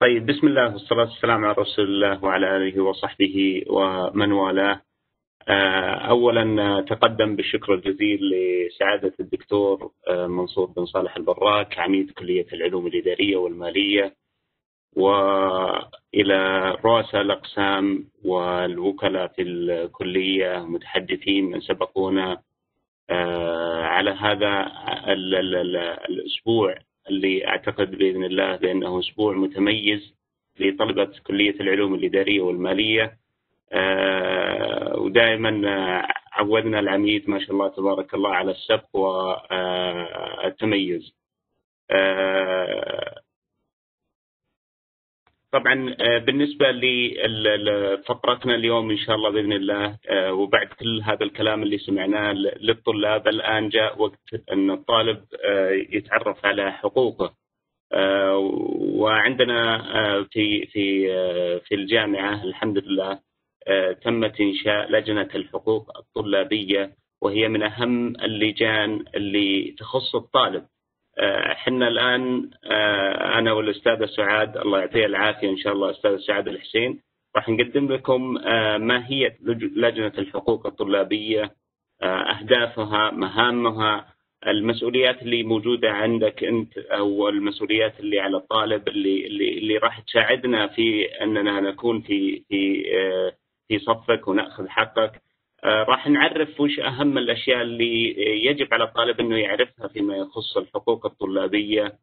طيب بسم الله والصلاة والسلام على رسول الله وعلى آله وصحبه ومن والاه. آه، أولا تقدم بالشكر الجزيل لسعادة الدكتور آه، منصور بن صالح البراك عميد كلية العلوم الإدارية والمالية وإلى رؤساء الأقسام والوكلاء في الكلية متحدثين من سبقونا آه، على هذا الأسبوع. اللي أعتقد بإذن الله بأنه أسبوع متميز لطلبة كلية العلوم الإدارية والمالية. آه، ودائما عودنا العميد ما شاء الله تبارك الله على السبق والتميز آه، طبعا آه، بالنسبة لفقرتنا اليوم إن شاء الله بإذن الله آه، وبعد كل هذا الكلام اللي سمعناه للطلاب الآن جاء وقت أن الطالب آه، يتعرف على حقوقه. وعندنا في في في الجامعة الحمد لله تمت إنشاء لجنة الحقوق الطلابية وهي من أهم اللجان اللي تخص الطالب. إحنا الآن آه، أنا والأستاذة سعاد الله يعطيها العافية إن شاء الله أستاذة سعاد الحسين. راح نقدم لكم آه، ما هي لجنة الحقوق الطلابية آه، أهدافها مهامها المسؤوليات اللي موجودة عندك أنت أو المسؤوليات اللي على الطالب اللي اللي, اللي راح تساعدنا في أننا نكون في في في صفك ونأخذ حقك. آه، راح نعرف وش أهم الأشياء اللي يجب على الطالب أنه يعرفها فيما يخص الحقوق الطلابية.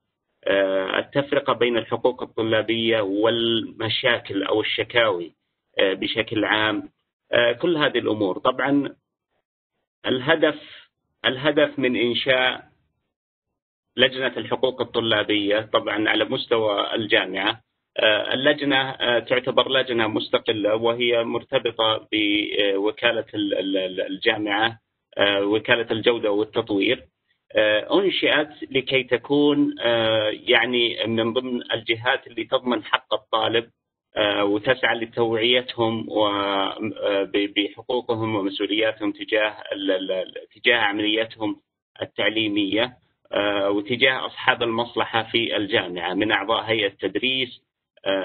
آه، التفرقة بين الحقوق الطلابية والمشاكل أو الشكاوي آه، بشكل عام. كل هذه الأمور. طبعا الهدف الهدف من إنشاء لجنة الحقوق الطلابية طبعا على مستوى الجامعة آه، اللجنة آه، تعتبر لجنة مستقلة وهي مرتبطة بوكالة الجامعة آه، وكالة الجودة والتطوير. أنشئت لكي تكون يعني من ضمن الجهات اللي تضمن حق الطالب وتسعى لتوعيتهم بحقوقهم ومسؤولياتهم تجاه تجاه عملياتهم التعليمية وتجاه أصحاب المصلحة في الجامعة من أعضاء هيئة تدريس آه،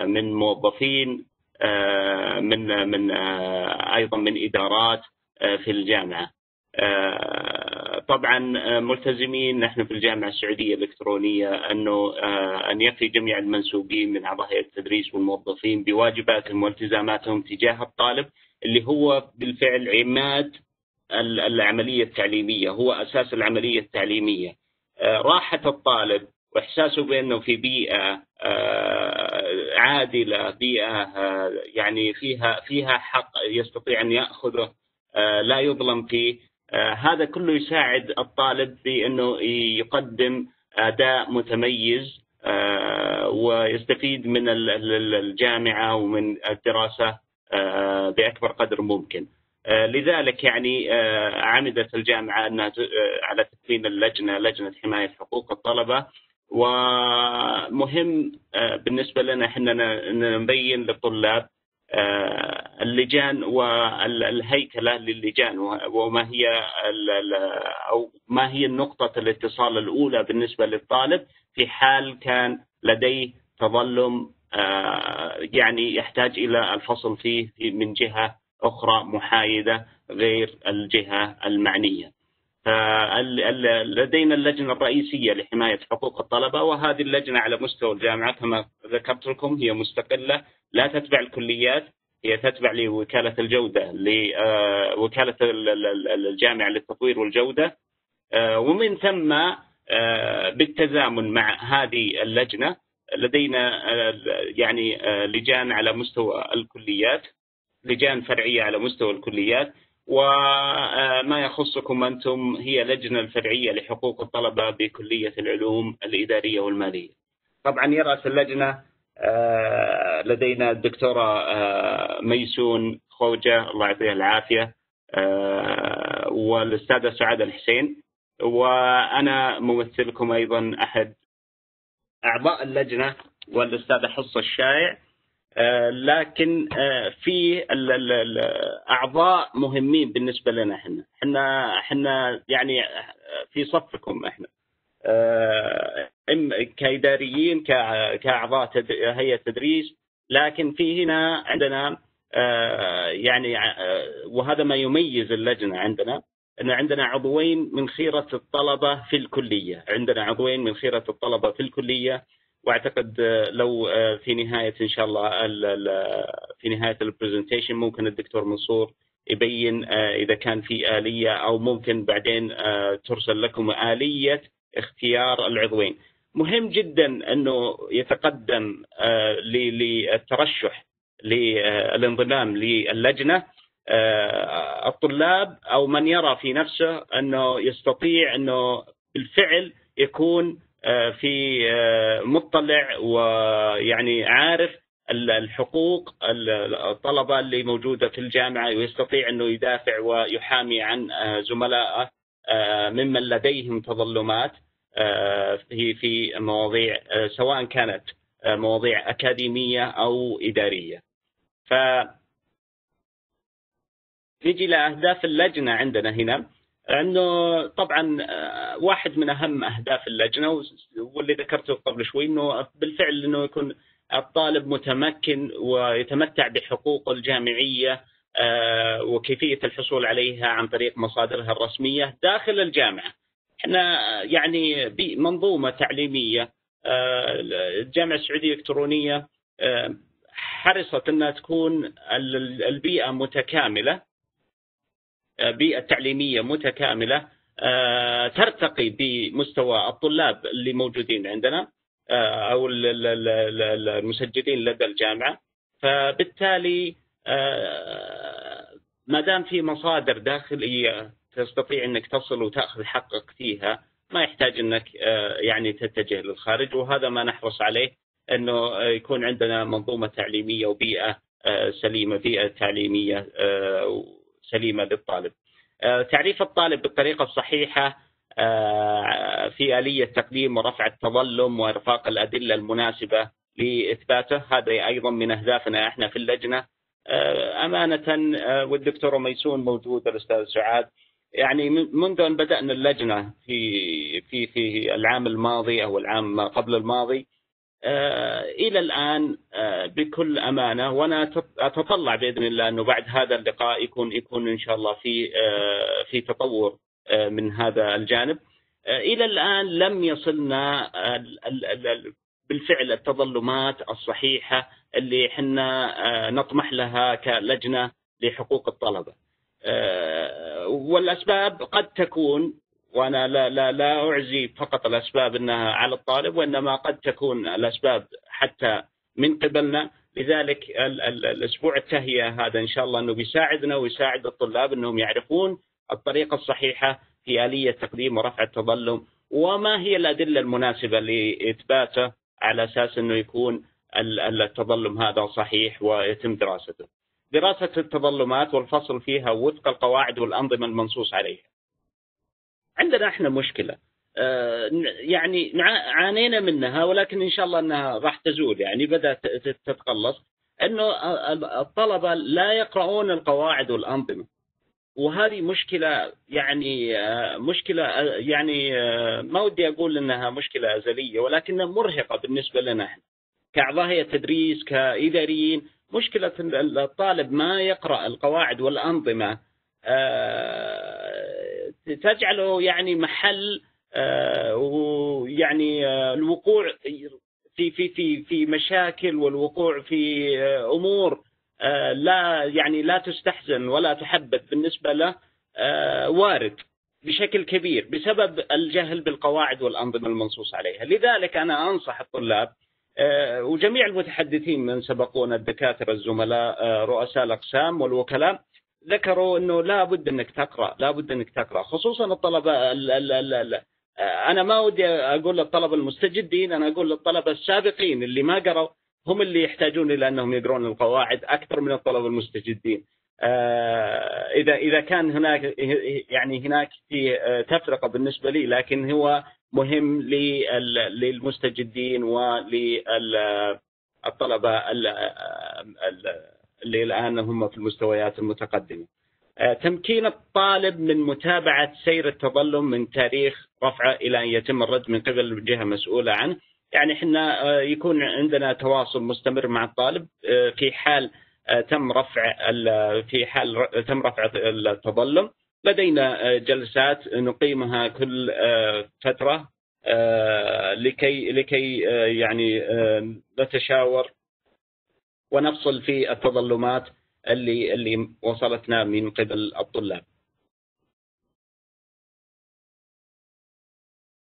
من موظفين آه، من من آه، أيضا من إدارات في الجامعة. طبعا ملتزمين نحن في الجامعة السعودية الإلكترونية أنه أن يفي جميع المنسوبين من أعضاء هيئه التدريس والموظفين بواجباتهم والتزاماتهم تجاه الطالب اللي هو بالفعل عماد العملية التعليمية هو أساس العملية التعليمية. راحة الطالب وإحساسه بأنه في بيئة آه، عادلة بيئة آه، يعني فيها فيها حق يستطيع أن يأخذه آه، لا يظلم فيه هذا كله يساعد الطالب في أنه يقدم أداء متميز ويستفيد من الجامعة ومن الدراسة بأكبر قدر ممكن. لذلك يعني عمدت الجامعة أنها على تكوين اللجنة لجنة حماية حقوق الطلبة ومهم آه، بالنسبة لنا إحنا نبين للطلاب آه، اللجان والهيكلة للجان وما هي أو ما هي النقطة الاتصال الأولى بالنسبة للطالب في حال كان لديه تظلم آه، يعني يحتاج إلى الفصل فيه من جهة أخرى محايدة غير الجهة المعنية. لدينا اللجنة الرئيسية لحماية حقوق الطلبة وهذه اللجنة على مستوى الجامعة كما ذكرت لكم هي مستقلة لا تتبع الكليات هي تتبع لوكالة الجودة لوكالة الجامعة للتطوير والجودة. ومن ثم بالتزامن مع هذه اللجنة لدينا يعني لجان على مستوى الكليات لجان فرعية على مستوى الكليات وما يخصكم أنتم هي لجنة الفرعية لحقوق الطلبة بكلية العلوم الإدارية والمالية. طبعا يرأس اللجنة آه، لدينا الدكتورة آه، ميسون خوجة الله يعطيها العافية آه، والأستاذة سعاد الحسين. وأنا ممثلكم أيضا أحد أعضاء اللجنة والأستاذة حصة الشايع. لكن آه، في أعضاء مهمين بالنسبة لنا إحنا. إحنا إحنا يعني في صفكم إحنا. كإداريين كأعضاء هيئة تدريس. لكن في هنا عندنا يعني وهذا ما يميز اللجنة عندنا. أن عندنا عضوين من خيرة الطلبة في الكلية. عندنا عضوين من خيرة الطلبة في الكلية. وأعتقد لو في نهاية إن شاء الله في نهاية البرزنتيشن ممكن الدكتور منصور يبين إذا كان في آلية أو ممكن بعدين ترسل لكم آلية اختيار العضوين. مهم جدا أنه يتقدم للترشح للانضمام للجنة الطلاب أو من يرى في نفسه أنه يستطيع أنه بالفعل يكون آه، في آه، مطلع ويعني عارف الحقوق الطلبة اللي موجودة في الجامعة ويستطيع إنه يدافع ويحامي عن آه، زملائه ممن لديهم تظلمات في في مواضيع سواء كانت مواضيع أكاديمية أو إدارية. ف نجي لأهداف اللجنة عندنا هنا انه طبعا آه، واحد من أهم أهداف اللجنة واللي ذكرته قبل شوي إنه بالفعل إنه يكون الطالب متمكن ويتمتع بحقوقه الجامعية آه، وكيفية الحصول عليها عن طريق مصادرها الرسمية داخل الجامعة. إحنا يعني بمنظومه تعليمية آه، الجامعة السعودية الإلكترونية حرصت إنها تكون البيئة متكاملة بيئة تعليمية متكاملة آه، ترتقي بمستوى الطلاب اللي موجودين عندنا آه، أو المسجلين لدى الجامعة. فبالتالي آه، ما دام في مصادر داخلية تستطيع أنك تصل وتأخذ حقك فيها ما يحتاج أنك يعني تتجه للخارج. وهذا ما نحرص عليه أنه يكون عندنا منظومة تعليمية وبيئة سليمة بيئة تعليمية سليمة للطالب. آه، تعريف الطالب بالطريقة الصحيحة آه، في آلية تقديم ورفع التظلم وإرفاق الأدلة المناسبة لإثباته. هذا أيضا من أهدافنا إحنا في اللجنة. آه، أمانة والدكتور ميسون موجود الأستاذ سعاد. يعني منذ أن بدأنا اللجنة في في في العام الماضي أو العام قبل الماضي آه، إلى الآن آه، بكل أمانة وأنا أتطلع بإذن الله إنه بعد هذا اللقاء يكون يكون إن شاء الله في آه، في تطور من هذا الجانب إلى الآن لم يصلنا بالفعل التظلمات الصحيحة اللي إحنا نطمح لها كلجنة لحقوق الطلبة. والأسباب قد تكون وأنا لا لا لا أعزي فقط الأسباب إنها على الطالب وإنما قد تكون الأسباب حتى من قبلنا لذلك الأسبوع التهيئة هذا إن شاء الله إنه بيساعدنا ويساعد الطلاب إنهم يعرفون الطريقة الصحيحة في آلية تقديم ورفع التظلم وما هي الأدلة المناسبة لإثباته على أساس إنه يكون التظلم هذا صحيح ويتم دراسته. دراسة التظلمات والفصل فيها وفق القواعد والأنظمة المنصوص عليها. عندنا إحنا مشكلة. آه، يعني عانينا منها ولكن إن شاء الله إنها راح تزول يعني بدأت تتقلص. إنه الطلبة لا يقرؤون القواعد والأنظمة. وهذه مشكلة يعني آه، مشكلة آه، يعني ما ودي أقول إنها مشكلة أزلية ولكنها مرهقة بالنسبة لنا إحنا. كأعضاء هيئة تدريس كإداريين مشكلة الطالب ما يقرأ القواعد والأنظمة تجعله يعني محل آه، ويعني آه، الوقوع في في في في مشاكل والوقوع في آه، أمور لا يعني لا تستحزن ولا تحبذ بالنسبة له وارد بشكل كبير بسبب الجهل بالقواعد والأنظمة المنصوص عليها، لذلك أنا أنصح الطلاب وجميع المتحدثين من سبقونا الدكاترة الزملاء رؤساء الأقسام والوكلاء ذكروا إنه لابد إنك تقرأ لابد إنك تقرأ خصوصا الطلبة ال ال ال ال أنا ما ودي أقول للطلبة المستجدين أنا أقول للطلبة السابقين اللي ما قروا هم اللي يحتاجون إلى أنهم يقرون القواعد أكثر من الطلبة المستجدين. اذا إذا كان هناك يعني هناك في تفرقة بالنسبة لي لكن هو مهم للمستجدين وللطلبه اللي الان هم في المستويات المتقدمة. تمكين الطالب من متابعة سير التظلم من تاريخ رفعة إلى أن يتم الرد من قبل الجهة المسؤولة عنه يعني إحنا يكون عندنا تواصل مستمر مع الطالب في حال تم رفع في حال تم رفع التظلم لدينا جلسات نقيمها كل فترة لكي لكي يعني نتشاور ونفصل في التظلمات اللي اللي وصلتنا من قبل الطلاب.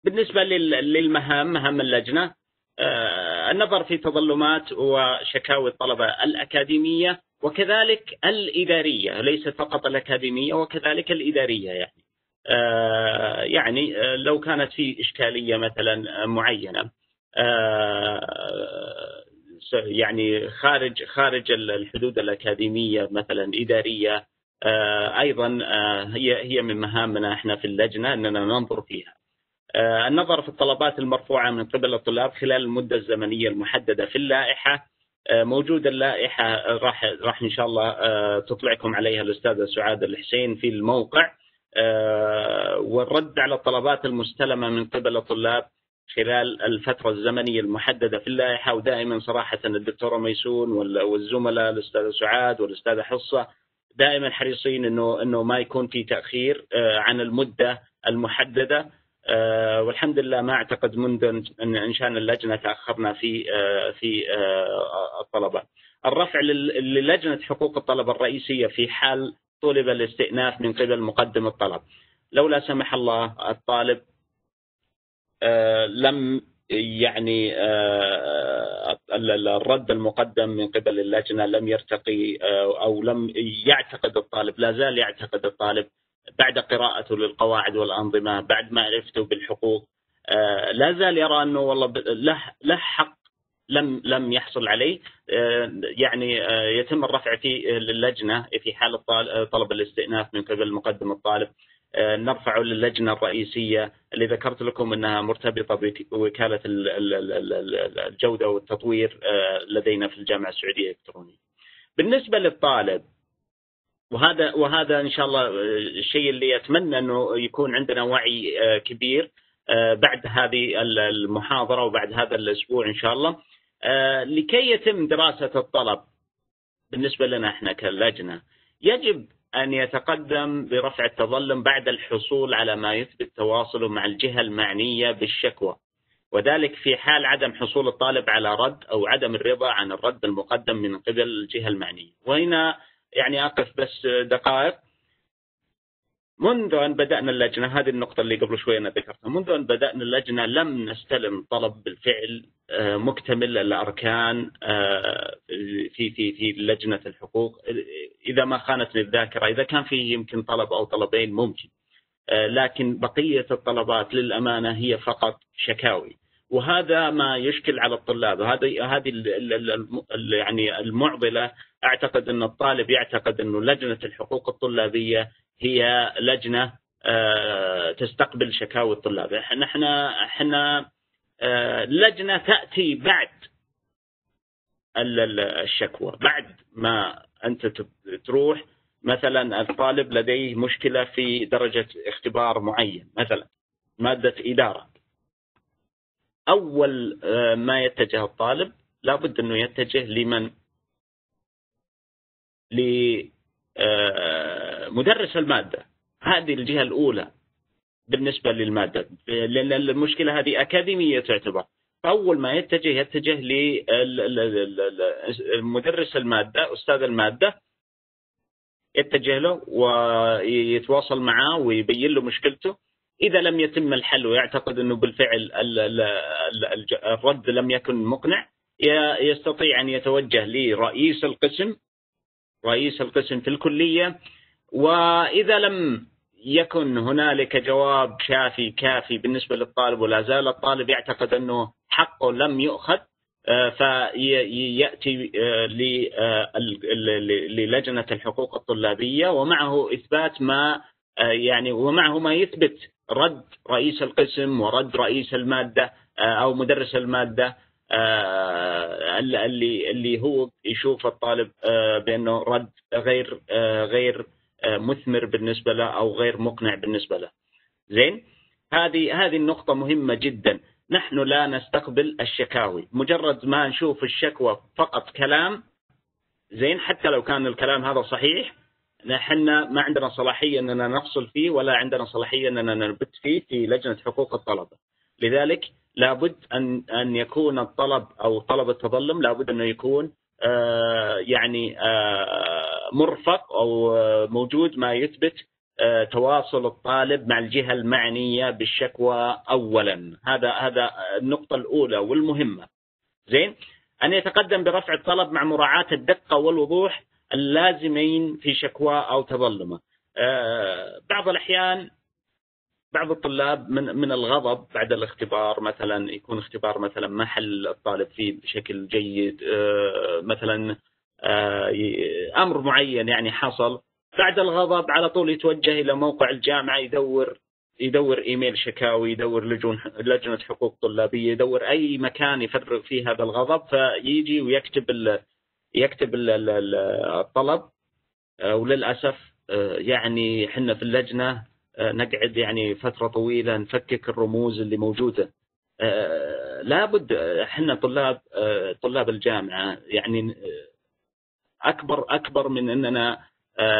بالنسبة للمهام مهام اللجنة آه، النظر في تظلمات وشكاوي الطلبة الأكاديمية وكذلك الإدارية ليست فقط الأكاديمية وكذلك الإدارية يعني آه، يعني آه، لو كانت في إشكالية مثلا معينة يعني خارج خارج الحدود الأكاديمية مثلا إدارية أيضا هي هي من مهامنا إحنا في اللجنة أننا ننظر فيها. آه، النظر في الطلبات المرفوعة من قبل الطلاب خلال المدة الزمنية المحددة في اللائحة آه، موجودة اللائحة راح راح إن شاء الله آه، تطلعكم عليها الأستاذة سعاد الحسين في الموقع. والرد على الطلبات المستلمة من قبل الطلاب خلال الفترة الزمنية المحددة في اللائحة ودائما صراحة الدكتورة ميسون والزملاء الأستاذة سعاد والأستاذة حصة دائما حريصين إنه إنه ما يكون في تأخير عن المدة المحددة آه، والحمد لله ما أعتقد منذ إن انشان اللجنة تأخرنا في آه، في آه، الطلبة. الرفع للجنة حقوق الطلبة الرئيسية في حال طلب الاستئناف من قبل مقدم الطلب. لو لا سمح الله الطالب لم يعني الرد المقدم من قبل اللجنة لم يرتقي أو لم يعتقد الطالب لا زال يعتقد الطالب بعد قراءته للقواعد والأنظمة بعد معرفته بالحقوق. آه، لا زال يرى أنه والله له له حق لم لم يحصل عليه. آه، يعني آه، يتم الرفع في للجنة في حال طلب الاستئناف من قبل مقدم الطالب. نرفعه للجنة الرئيسية اللي ذكرت لكم أنها مرتبطة بوكالة الجودة والتطوير لدينا في الجامعة السعودية الإلكترونية. بالنسبة للطالب وهذا وهذا إن شاء الله الشيء اللي أتمنى إنه يكون عندنا وعي آه، كبير آه، بعد هذه المحاضرة وبعد هذا الأسبوع إن شاء الله. آه، لكي يتم دراسة الطلب بالنسبة لنا إحنا كلجنة يجب أن يتقدم برفع التظلم بعد الحصول على ما يثبت تواصله مع الجهة المعنية بالشكوى. وذلك في حال عدم حصول الطالب على رد أو عدم الرضا عن الرد المقدم من قبل الجهة المعنية. وهنا يعني أقف بس دقائق. منذ أن بدأنا اللجنة هذه النقطة اللي قبل شوي أنا ذكرتها. منذ أن بدأنا اللجنة لم نستلم طلب بالفعل آه، مكتمل الأركان آه، في في في لجنة الحقوق. إذا ما خانتني الذاكرة إذا كان فيه يمكن طلب أو طلبين ممكن. آه، لكن بقية الطلبات للأمانة هي فقط شكاوي. وهذا ما يشكل على الطلاب. هذه هذه يعني المعضلة أعتقد أن الطالب يعتقد انه لجنة الحقوق الطلابية هي لجنة آه، تستقبل شكاوي الطلاب. إحنا إحنا آه، لجنة تأتي بعد الشكوى بعد ما أنت تروح مثلا الطالب لديه مشكلة في درجة اختبار معين مثلا مادة إدارة. أول آه، ما يتجه الطالب لابد أنه يتجه لمن؟ لمدرس آه، المادة. هذه الجهة الأولى بالنسبة للمادة. لأن المشكلة هذه أكاديمية تعتبر. اول ما يتجه يتجه لمدرس المادة أستاذ المادة. يتجه له ويتواصل معه ويبين له مشكلته. إذا لم يتم الحل ويعتقد أنه بالفعل الرد لم يكن مقنع يستطيع أن يتوجه لرئيس القسم رئيس القسم في الكلية. وإذا لم يكن هنالك جواب شافي كافي بالنسبة للطالب ولا زال الطالب يعتقد أنه حقه لم يؤخذ آه، فيأتي آه، آه، للجنة الحقوق الطلابية ومعه إثبات ما يعني ومعه ما يثبت رد رئيس القسم ورد رئيس المادة أو مدرس المادة اللي اللي هو يشوف الطالب بأنه رد غير غير مثمر بالنسبة له أو غير مقنع بالنسبة له. زين؟ هذه هذه النقطة مهمة جدا. نحن لا نستقبل الشكاوي. مجرد ما نشوف الشكوى فقط كلام زين؟ حتى لو كان الكلام هذا صحيح نحن ما عندنا صلاحية أننا نفصل فيه ولا عندنا صلاحية أننا نبت فيه في لجنة حقوق الطلبة. لذلك لابد أن أن يكون الطلب أو طلب التظلم لابد أنه يكون آه يعني آه مرفق أو موجود ما يثبت آه تواصل الطالب مع الجهة المعنية بالشكوى أولا. هذا هذا النقطة الأولى والمهمة. زين؟ أن يتقدم برفع الطلب مع مراعاة الدقة والوضوح اللازمين في شكوى أو تظلمة. آه، بعض الأحيان بعض الطلاب من من الغضب بعد الاختبار مثلا يكون اختبار مثلا ما حل الطالب فيه بشكل جيد آه، مثلا آه، أمر معين يعني حصل. بعد الغضب على طول يتوجه إلى موقع الجامعة يدور يدور إيميل شكاوي يدور لجون لجنة حقوق طلابية يدور أي مكان يفرغ فيه هذا الغضب فيجي ويكتب يكتب الطلب آه، وللأسف آه، يعني إحنا في اللجنة آه، نقعد يعني فترة طويلة نفكك الرموز اللي موجودة. لابد إحنا طلاب طلاب الجامعة يعني أكبر أكبر من إننا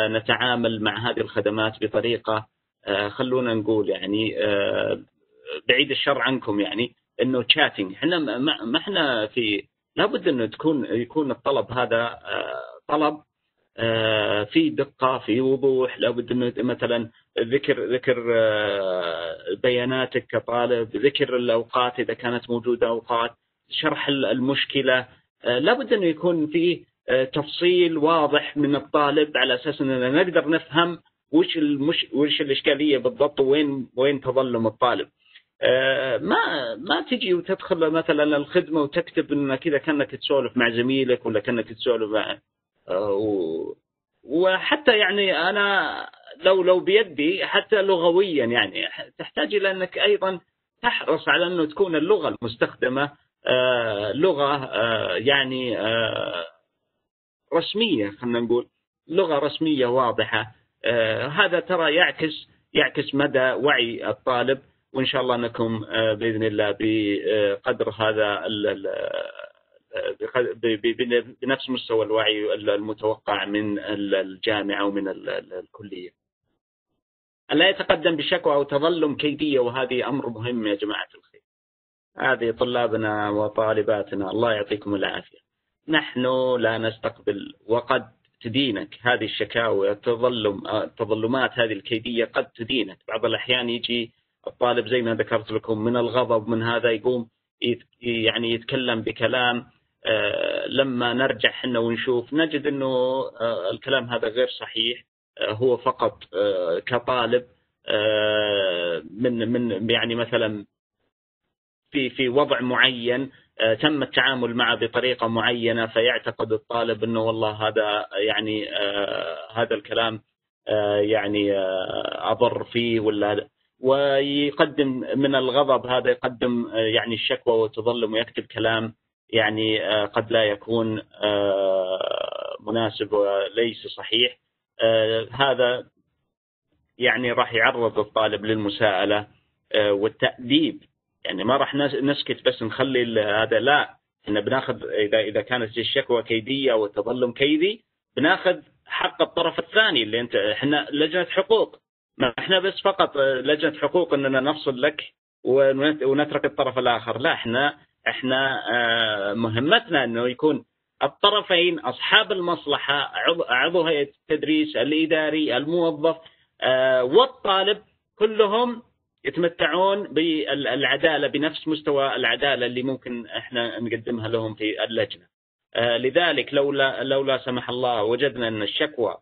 نتعامل مع هذه الخدمات بطريقة خلونا نقول يعني بعيد الشر عنكم يعني إنه تشاتنج إحنا ما إحنا في لابد انه تكون يكون الطلب هذا آه، طلب آه، في دقة في وضوح لابد انه مثلا ذكر ذكر آه، بياناتك كطالب ذكر الأوقات إذا كانت موجودة أوقات شرح المشكلة لابد انه يكون في تفصيل واضح من الطالب على أساس أننا نقدر نفهم وش المش وش الإشكالية بالضبط وين وين تظلم الطالب. آه، ما ما تجي وتدخل مثلا الخدمة وتكتب انك كذا كأنك تسولف مع زميلك ولا كأنك تسولف مع آه، وحتى يعني أنا لو لو بيدي حتى لغويا يعني تحتاج إلى أنك أيضا تحرص على أنه تكون اللغة المستخدمة آه، لغة يعني رسمية خلينا نقول لغة رسمية واضحة. هذا ترى يعكس يعكس مدى وعي الطالب. وإن شاء الله أنكم آه، بإذن الله بقدر هذا بنفس مستوى الوعي المتوقع من الجامعة ومن الكلية. ألا يتقدم بشكوى أو تظلم كيدية وهذه أمر مهم يا جماعة الخير. هذه طلابنا وطالباتنا الله يعطيكم العافية. نحن لا نستقبل وقد تدينك هذه الشكاوى التظلم التظلمات هذه الكيدية قد تدينك بعض الأحيان يجي الطالب زي ما ذكرت لكم من الغضب من هذا يقوم يعني يتكلم بكلام آه، لما نرجع إحنا ونشوف نجد إنه آه، الكلام هذا غير صحيح آه، هو فقط كطالب من من يعني مثلا في في وضع معين تم التعامل معه بطريقة معينة فيعتقد الطالب إنه والله هذا يعني هذا الكلام يعني أضر فيه ولا ويقدم من الغضب هذا يقدم آه، يعني الشكوى والتظلم ويكتب كلام يعني آه، قد لا يكون آه، مناسب وليس صحيح. هذا يعني راح يعرض الطالب للمساءلة والتأديب. يعني ما راح نسكت بس نخلي هذا لا. إحنا بناخذ إذا إذا كانت الشكوى كيدية والتظلم كيدي بناخذ حق الطرف الثاني اللي أنت إحنا لجنة حقوق. ما إحنا بس فقط لجنة حقوق اننا نفصل لك ونترك الطرف الآخر لا إحنا إحنا آه، مهمتنا انه يكون الطرفين أصحاب المصلحة عضو هيئة التدريس الإداري الموظف آه، والطالب كلهم يتمتعون بالعدالة بنفس مستوى العدالة اللي ممكن إحنا نقدمها لهم في اللجنة. آه، لذلك لولا لولا سمح الله وجدنا أن الشكوى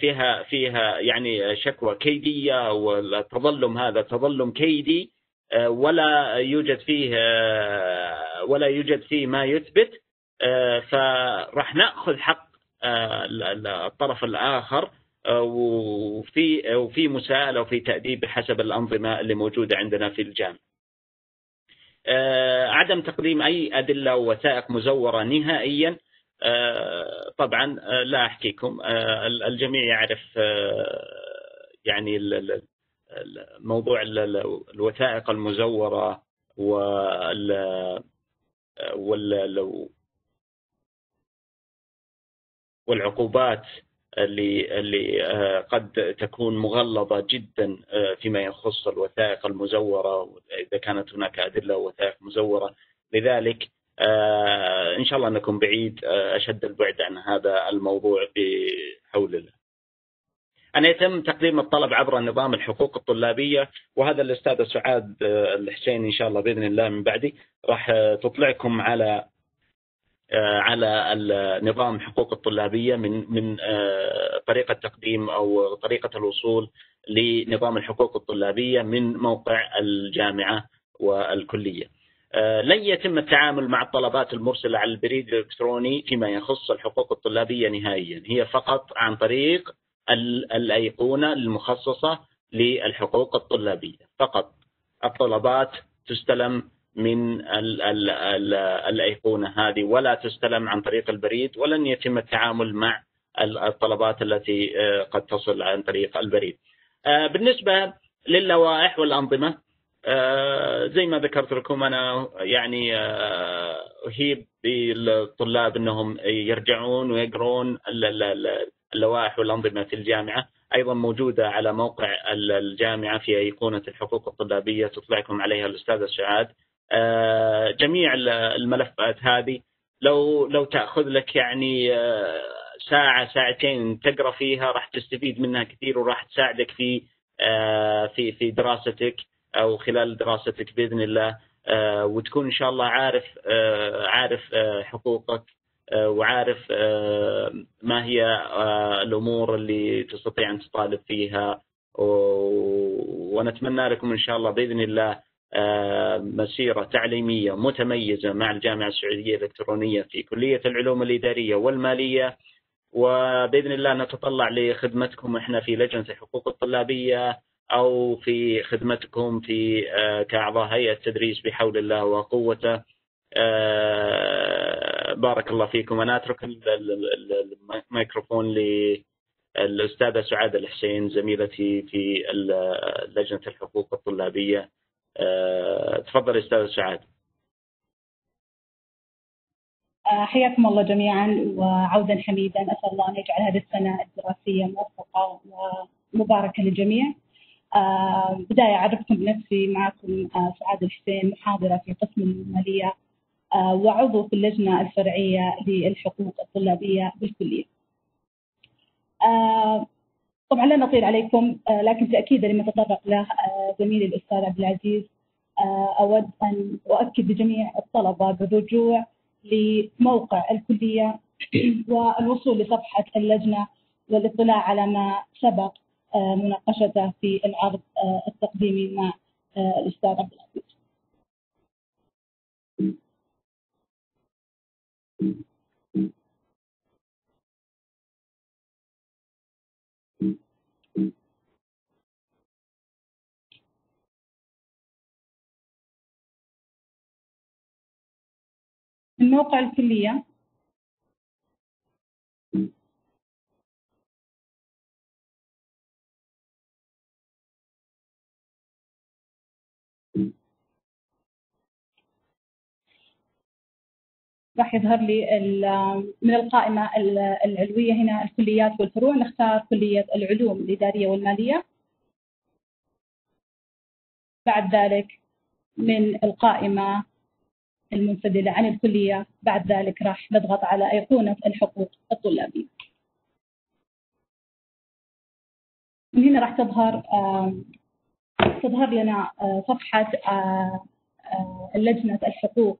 فيها فيها يعني شكوى كيدية والتظلم هذا تظلم كيدي ولا يوجد فيه ولا يوجد فيه ما يثبت فراح نأخذ حق الطرف الآخر وفي وفي مساءلة وفي تأديب بحسب الأنظمة اللي موجودة عندنا في الجامعة. عدم تقديم أي أدلة ووثائق مزورة نهائيا طبعا لا أحكيكم. الجميع يعرف يعني موضوع الوثائق المزورة وال والعقوبات اللي اللي آه، قد تكون مغلظة جدا آه، فيما يخص الوثائق المزورة. اذا كانت هناك أدلة وثائق مزورة لذلك آه، إن شاء الله نكون بعيد أشد البعد عن هذا الموضوع بحول الله. أن يتم تقديم الطلب عبر نظام الحقوق الطلابية وهذا الأستاذ سعاد الحسين إن شاء الله بإذن الله من بعدي راح تطلعكم على آه، على نظام حقوق الطلابية من من آه، طريقة تقديم أو طريقة الوصول لنظام الحقوق الطلابية من موقع الجامعة والكلية آه، لن يتم التعامل مع الطلبات المرسلة على البريد الإلكتروني فيما يخص الحقوق الطلابية نهائيا. هي فقط عن طريق الأيقونة المخصصة للحقوق الطلابية. فقط الطلبات تستلم من ال ال ال الأيقونة هذه ولا تستلم عن طريق البريد ولن يتم التعامل مع الطلبات التي آه، قد تصل عن طريق البريد. آه، بالنسبة للوائح والأنظمة آه، زي ما ذكرت لكم أنا يعني أهيب بالطلاب أنهم يرجعون ويقرون اللوائح والأنظمة في الجامعة. أيضا موجودة على موقع الجامعة في أيقونة الحقوق الطلابية تطلعكم عليها الأستاذة سعاد آه، جميع الملفات هذه لو لو تأخذ لك يعني آه، ساعة ساعتين تقرأ فيها راح تستفيد منها كثير وراح تساعدك في آه، في في دراستك. أو خلال دراستك بإذن الله وتكون إن شاء الله عارف عارف حقوقك وعارف ما هي الأمور اللي تستطيع أن تطالب فيها. ونتمنى لكم إن شاء الله بإذن الله آه، مسيرة تعليمية متميزة مع الجامعة السعودية الإلكترونية في كلية العلوم الإدارية والمالية. وبإذن الله نتطلع لخدمتكم إحنا في لجنة الحقوق الطلابية. أو في خدمتكم في آه، كأعضاء هيئة تدريس بحول الله وقوته. آه، بارك الله فيكم. أنا أترك الميكروفون للأستاذة سعاد الحسين زميلتي في لجنة الحقوق الطلابية. آه، تفضل أستاذ سعاد حياكم الله جميعا وعودا حميدا. أسأل الله أن يجعل هذه السنة الدراسية موفقة ومباركة للجميع. آه، بداية اعرفكم بنفسي معكم سعاد الحسين محاضرة في قسم المالية وعضو في اللجنة الفرعية للحقوق الطلابية بالكلية. طبعا لا نطيل عليكم آه، لكن تاكيدا لما تطرق له آه، زميلي الأستاذ عبد العزيز آه، أود أن أؤكد لجميع الطلبة بالرجوع لموقع الكلية والوصول لصفحة اللجنة والاطلاع على ما سبق مناقشته في العرض التقديمي مع الأستاذ عبد العزيز. من موقع الكلية راح يظهر لي من القائمة العلوية هنا الكليات والفروع نختار كلية العلوم الإدارية والمالية. بعد ذلك من القائمة المنفذلة عن الكلية بعد ذلك راح نضغط على أيقونة الحقوق الطلابية. من هنا راح تظهر تظهر لنا آه، صفحة آه، آه، لجنة الحقوق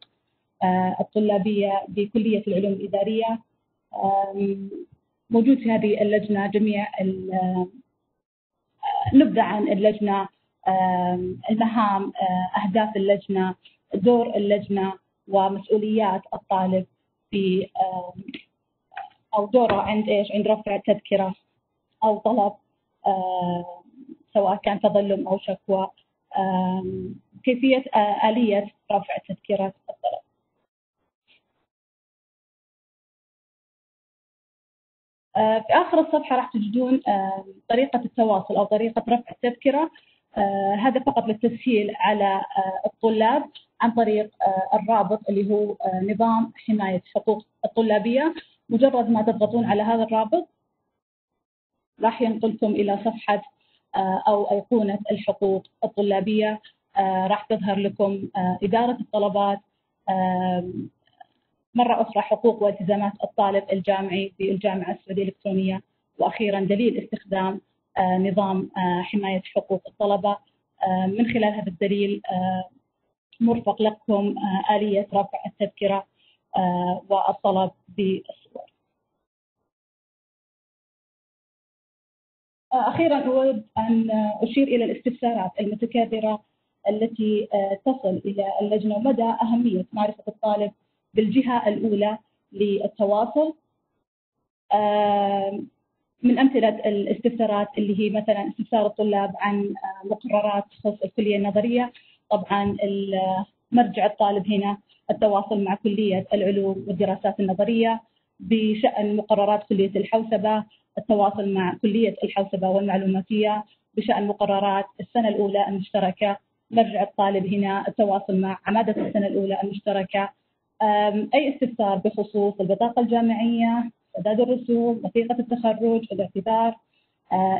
الطلابية بكلية العلوم الإدارية. موجود في هذه اللجنة جميع نبذة عن اللجنة المهام أهداف اللجنة دور اللجنة ومسؤوليات الطالب في أو دوره عند إيش؟ عند رفع تذكرة أو طلب سواء كان تظلم أو شكوى. كيفية آلية رفع تذكرة. في آخر الصفحة راح تجدون طريقة التواصل أو طريقة رفع التذكرة. هذا فقط للتسهيل على الطلاب عن طريق الرابط اللي هو نظام حماية حقوق الطلابية. مجرد ما تضغطون على هذا الرابط راح ينقلكم إلى صفحة أو أيقونة الحقوق الطلابية. راح تظهر لكم إدارة الطلبات. مرة أخرى حقوق والتزامات الطالب الجامعي في الجامعة السعودية الإلكترونية. وأخيرا دليل استخدام نظام حماية حقوق الطلبة. من خلال هذا الدليل مرفق لكم آلية رفع التذكرة والطلب بالصور. أخيرا أود أن أشير إلى الاستفسارات المتكررة التي تصل إلى اللجنة ومدى أهمية معرفة الطالب بالجهة الأولى للتواصل. من أمثلة الاستفسارات اللي هي مثلا استفسار الطلاب عن مقررات تخص الكلية النظرية. طبعا مرجع الطالب هنا التواصل مع كلية العلوم والدراسات النظرية بشأن مقررات كلية الحوسبة التواصل مع كلية الحوسبة والمعلوماتية بشأن مقررات السنة الأولى المشتركة. مرجع الطالب هنا التواصل مع عمادة السنة الأولى المشتركة. أي استفسار بخصوص البطاقة الجامعية سداد الرسوم وثيقة التخرج الاعتذار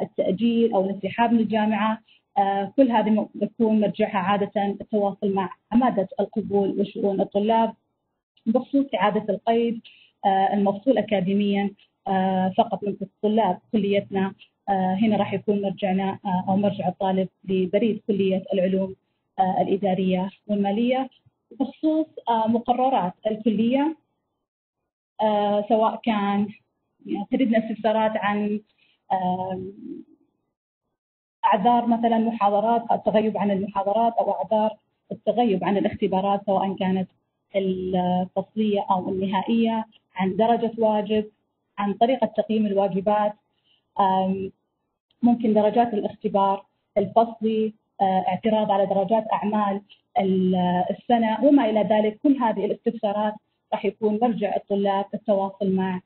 التأجيل أو الانسحاب من الجامعة كل هذه يكون مرجعها عادة التواصل مع عمادة القبول وشؤون الطلاب بخصوص إعادة القيد المفصول أكاديميا فقط من طلاب كليتنا هنا راح يكون مرجعنا أو مرجع الطالب لبريد كلية العلوم الإدارية والمالية. بخصوص مقررات الكلية سواء كان تردنا استفسارات عن أعذار مثلا محاضرات أو التغيب عن المحاضرات أو أعذار التغيب عن الاختبارات سواء كانت الفصلية أو النهائية عن درجة واجب عن طريقة تقييم الواجبات ممكن درجات الاختبار الفصلي اعتراض على درجات أعمال السنة وما إلى ذلك كل هذه الاستفسارات راح يكون مرجع الطلاب التواصل مع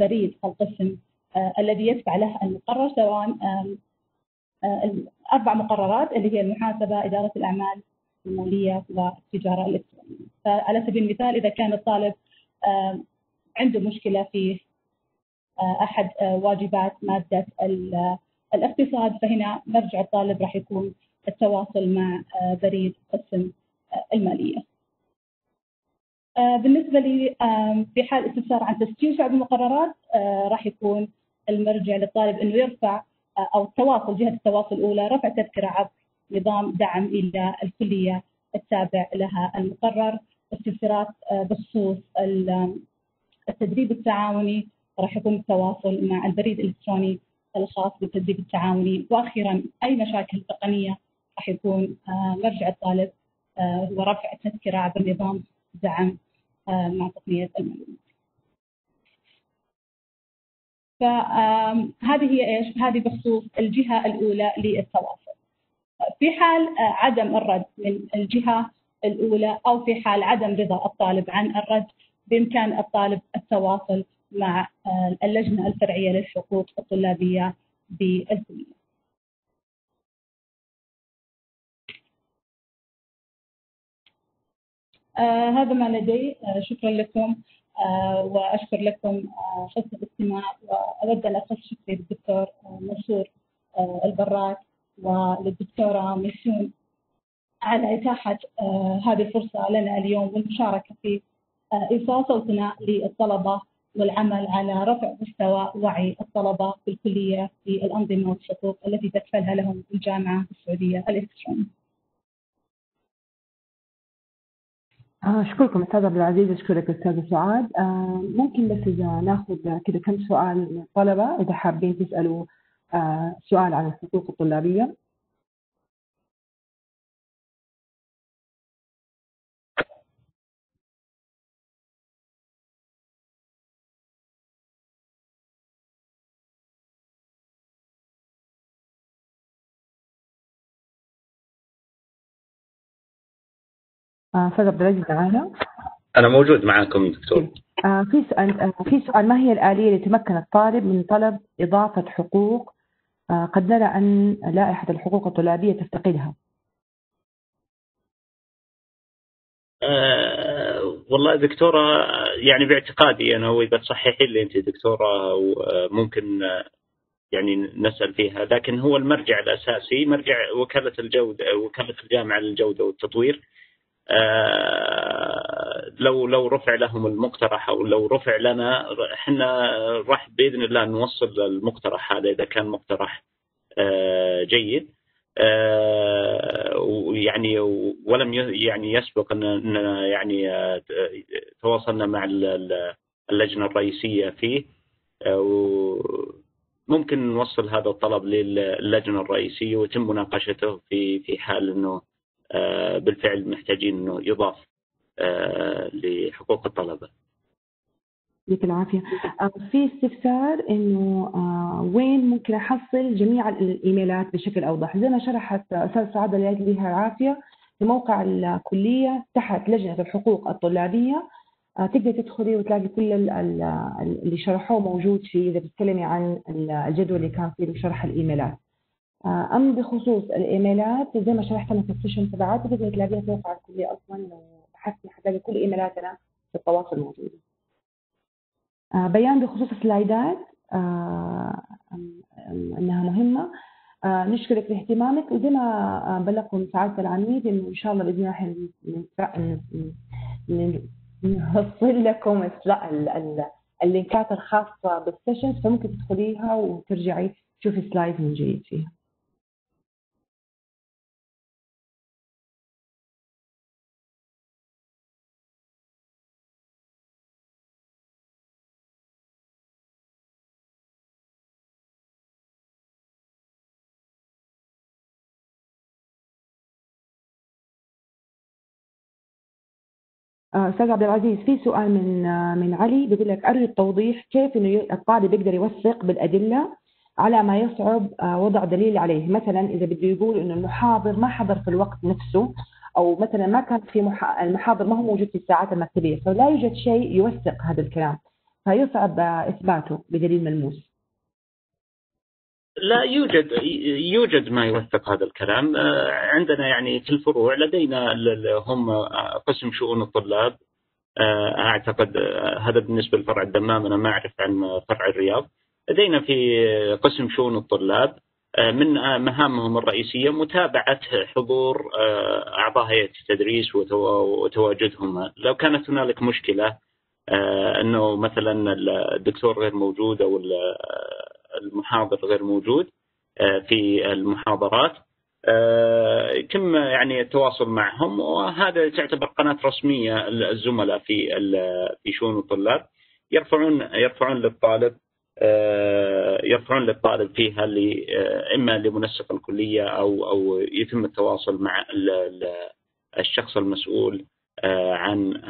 بريد القسم الذي يتبع له المقرر سواء أربع مقررات اللي هي المحاسبة، إدارة الأعمال الماليه والتجارة الإلكترونية. فعلى سبيل المثال إذا كان الطالب عنده مشكلة في أحد واجبات مادة الاقتصاد فهنا مرجع الطالب راح يكون التواصل مع بريد قسم المالية. بالنسبة لي في حال استفسار عن تسجيل شعب المقررات راح يكون المرجع للطالب إنه يرفع أو التواصل جهة التواصل الأولى رفع تذكرة عبر نظام دعم إلى الكلية التابع لها المقرر استفسارات بخصوص التدريب التعاوني راح يكون التواصل مع البريد الإلكتروني الخاص بالتدريب التعاوني وأخيرا أي مشاكل تقنية راح يكون مرجع الطالب هو رفع التذكرة عبر نظام دعم مع تقنية المعلومات. فهذه هي إيش؟ هذه بخصوص الجهة الأولى للتواصل. في حال عدم الرد من الجهة الأولى أو في حال عدم رضا الطالب عن الرد بإمكان الطالب التواصل مع اللجنة الفرعية للحقوق الطلابية بالكليه. هذا ما لدي آه شكرا لكم آه وأشكر لكم حسن الاستماع وأود أن اخص شكري للدكتور منصور البرات وللدكتورة ميسون على إتاحة هذه الفرصة لنا اليوم والمشاركة في إيصال صوتنا للطلبة والعمل على رفع مستوى وعي الطلبة في الكلية في الأنظمة والشقوق التي تكفلها لهم الجامعة السعودية الإلكترونية. أشكركم أستاذ عبد العزيز أشكرك أستاذ سعاد. آه ممكن بس إذا ناخذ كذا كم سؤال من الطلبة إذا حابين تسألوا آه سؤال عن الحقوق الطلابية. أستاذ عبد العزيز معانا أنا موجود معاكم دكتور. آه في سؤال آه في سؤال ما هي الآلية اللي تمكن الطالب من طلب إضافة حقوق؟ آه قد نرى أن لائحة الحقوق الطلابية تفتقدها. أه والله دكتورة يعني باعتقادي أنا وإذا تصححي لي أنت دكتورة وممكن يعني نسأل فيها لكن هو المرجع الأساسي مرجع وكالة الجودة وكالة الجامعة للجودة والتطوير. لو لو رفع لهم المقترح أو لو رفع لنا إحنا راح بإذن الله نوصل المقترح هذا إذا كان مقترح أه جيد. ويعني ولم يعني يسبق ان يعني تواصلنا مع اللجنة الرئيسية فيه. ممكن نوصل هذا الطلب للجنة الرئيسية ويتم مناقشته في في حال إنه بالفعل محتاجين إنه يضاف لحقوق الطلبة. يعطيك العافية. في استفسار إنه وين ممكن أحصل جميع الإيميلات بشكل أوضح؟ زي ما شرحت أستاذ سعاد الله يجزيها العافية في موقع الكلية تحت لجنة الحقوق الطلابية تقدر تدخلي وتلاقي كل اللي شرحوه موجود فيه إذا بتتكلمي عن الجدول اللي كان فيه شرح الإيميلات. اما بخصوص الإيميلات زي ما شرحت أنا في ال session تبعات تقدر تلاقيها في موقع الكلية أصلا لو حتلاقي كل إيميلاتنا في التواصل موجودة بيان بخصوص السلايدات إنها مهمة نشكرك لاهتمامك وزي ما بلغكم سعادة العميد إنه إن شاء الله بإذن الله نوصل لكم اللينكات الخاصة بال sessions فممكن تدخليها وترجعي تشوفي سلايد من جديد فيها. أستاذ عبد العزيز في سؤال من من علي بيقول لك أرجو التوضيح كيف إنه الطالب يقدر يوثق بالأدلة على ما يصعب وضع دليل عليه؟ مثلا إذا بده يقول إنه المحاضر ما حضر في الوقت نفسه أو مثلا ما كان في مح... المحاضر ما هو موجود في الساعات المكتبية فلا يوجد شيء يوثق هذا الكلام فيصعب إثباته بدليل ملموس. لا يوجد يوجد ما يوثق هذا الكلام. عندنا يعني في الفروع لدينا هم قسم شؤون الطلاب. أعتقد هذا بالنسبة لفرع الدمام أنا ما أعرف عن فرع الرياض. لدينا في قسم شؤون الطلاب من مهامهم الرئيسية متابعة حضور أعضاء هيئة التدريس وتواجدهم. لو كانت هنالك مشكلة أنه مثلا الدكتور غير موجود أو المحاضر غير موجود في المحاضرات. يتم يعني التواصل معهم؟ وهذا تعتبر قناة رسمية الزملاء في في شؤون الطلاب. يرفعون يرفعون للطالب يرفعون للطالب فيها إما لمنسق الكلية أو أو يتم التواصل مع الشخص المسؤول عن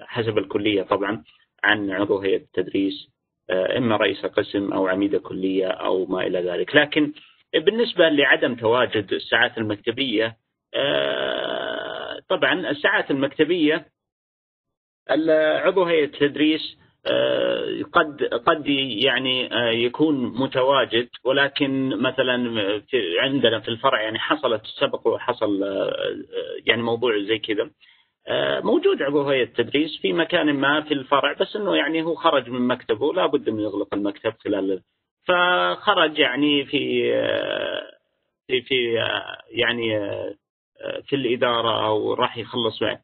حسب الكلية طبعا عن عضو هيئة التدريس. إما رئيس قسم أو عميد كلية أو ما إلى ذلك، لكن بالنسبة لعدم تواجد الساعات المكتبية طبعا الساعات المكتبية عضو هيئة التدريس قد قد يعني يكون متواجد. ولكن مثلا عندنا في الفرع يعني حصلت سبق وحصل يعني موضوع زي كذا. موجود عضو هيئه التدريس في مكان ما في الفرع بس إنه يعني هو خرج من مكتبه لا بد انه يغلق المكتب خلال فخرج يعني في في في يعني في الإدارة أو راح يخلص معه.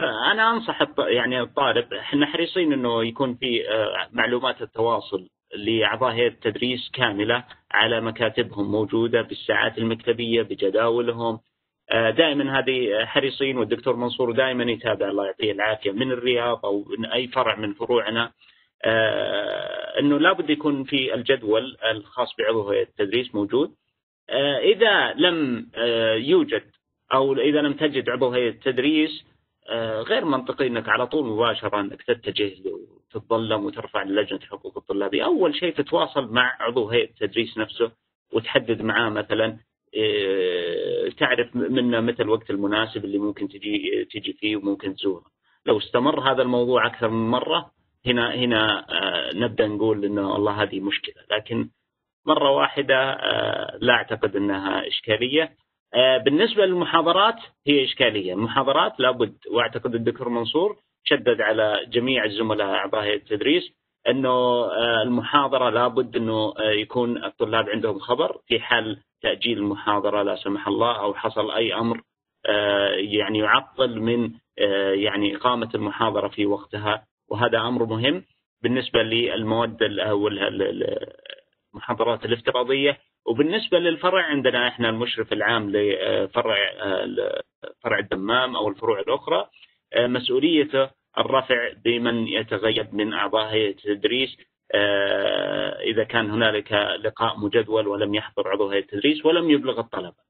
أنا أنصح يعني الطالب إحنا حريصين إنه يكون في معلومات التواصل لأعضاء هيئة التدريس كاملة على مكاتبهم موجودة بالساعات المكتبية بجداولهم. دائما هذه حريصين والدكتور منصور دائما يتابع الله يعطيه العافية من الرياض أو من أي فرع من فروعنا. إنه لابد يكون في الجدول الخاص بعضو هيئة التدريس موجود. إذا لم يوجد أو إذا لم تجد عضو هيئة التدريس غير منطقي إنك على طول مباشره إنك تتجه وتتظلم وترفع للجنه حقوق الطلابيه، أول شيء تتواصل مع عضو هيئة التدريس نفسه وتحدد معاه مثلا تعرف منه متى الوقت المناسب اللي ممكن تجي تجي فيه وممكن تزوره. لو استمر هذا الموضوع أكثر من مرة هنا هنا نبدأ نقول إنه والله هذه مشكلة. لكن مرة واحدة لا أعتقد إنها إشكالية. بالنسبة للمحاضرات هي إشكالية. المحاضرات لابد وأعتقد الدكتور منصور شدد على جميع الزملاء أعضاء هيئه التدريس إنه آه، المحاضرة لابد إنه آه، يكون الطلاب عندهم خبر في حال تأجيل المحاضرة لا سمح الله أو حصل أي أمر آه، يعني يعطل من يعني إقامة المحاضرة في وقتها وهذا أمر مهم بالنسبة للمواد أو المحاضرات الافتراضية وبالنسبة للفرع عندنا إحنا المشرف العام لفرع فرع الدمام أو الفروع الأخرى مسؤوليته الرفع بمن يتغيب من أعضاء هيئة التدريس آه، إذا كان هنالك لقاء مجدول ولم يحضر عضو هيئة التدريس ولم يبلغ الطلبة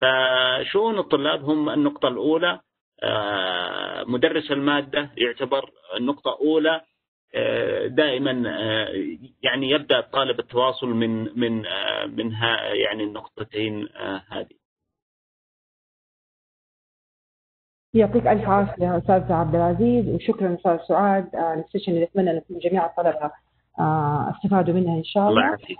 فشؤون الطلاب هم النقطة الأولى. آه، مدرس المادة يعتبر النقطة الأولى آه، دائما يعني يبدأ الطالب التواصل من من منها يعني النقطتين هذه. يعطيك ألف عافية أستاذ عبد العزيز وشكرا أستاذ سعاد آه، السيشن اللي اتمنى ان جميع الطلبه آه، استفادوا منها إن شاء الله. الله يعافيك.